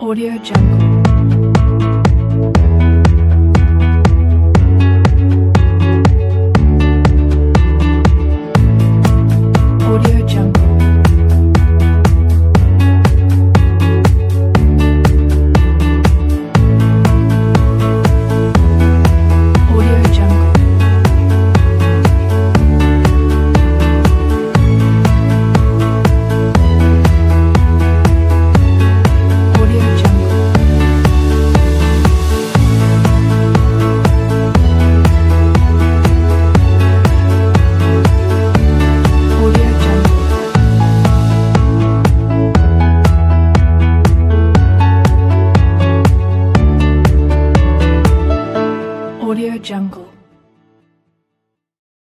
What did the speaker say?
Audio Jungle. Audio Jungle.